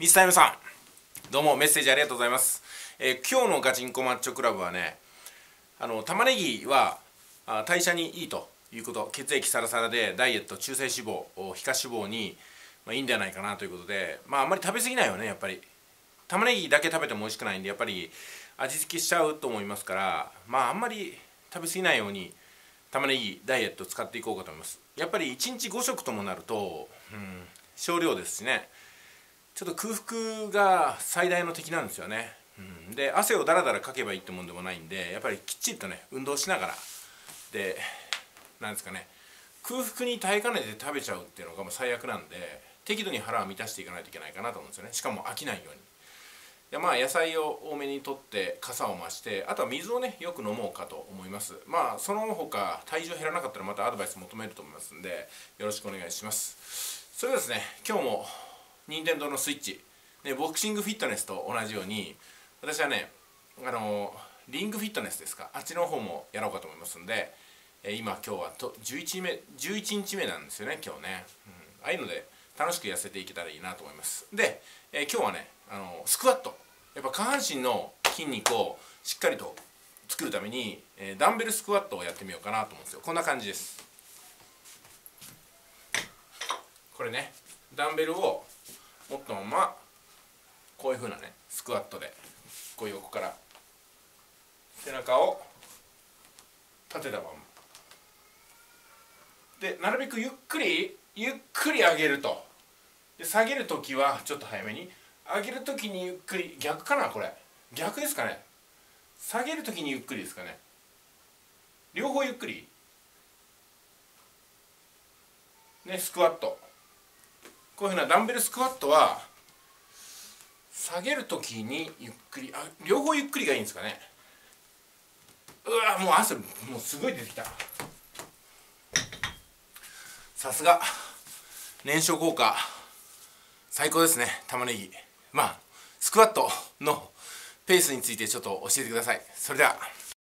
ミスタイムさんどうもメッセージありがとうございます、えー、今日のガチンコマッチョクラブはねあの玉ねぎはあ代謝にいいということ血液サラサラでダイエット中性脂肪皮下脂肪に、まあ、いいんじゃないかなということでまああんまり食べ過ぎないよねやっぱり。玉ねぎだけ食べても美味しくないんでやっぱり味付けしちゃうと思いますからまああんまり食べ過ぎないように玉ねぎダイエット使っていこうかと思います。やっぱり1日5食ともなると、うん、少量ですしね。ちょっと空腹が最大の敵なんですよね、うん、で汗をだらだらかけばいいってもんでもないんでやっぱりきっちりとね運動しながら。でなんですかね。空腹に耐えかねて食べちゃうっていうのがもう最悪なんで適度に腹を満たしていかないといけないかなと思うんですよね。しかも飽きないように。でまあ野菜を多めにとって傘を増してあとは水をねよく飲もうかと思います。まあその他体重減らなかったらまたアドバイス求めると思いますんでよろしくお願いします。それではですね今日も任天堂のスイッチ、ね、ボクシングフィットネスと同じように私はねあのリングフィットネスですか。あっちの方もやろうかと思いますんで、え今今日はと 11, 目11日目なんですよね今日ね、うん、ああいうので楽しく痩せていけたらいいなと思います。で、え今日はねあのスクワット。やっぱ下半身の筋肉をしっかりと作るために、えダンベルスクワットをやってみようかなと思うんですよ。こんな感じです。これねダンベルを持ったままこういうふうなねスクワットでこういう横から背中を立てたまま。でなるべくゆっくりゆっくり上げると。で下げる時はちょっと早めに上げる時にゆっくり逆かなこれ。逆ですかね。下げる時にゆっくりですかね。両方ゆっくり。ねスクワット。こういうふうなダンベルスクワットは下げる時にゆっくりあ両方ゆっくりがいいんですかね。うわもう汗もうすごい出てきた。さすが。燃焼効果最高ですね。玉ねぎ。まあスクワットのペースについてちょっと教えてください。それでは。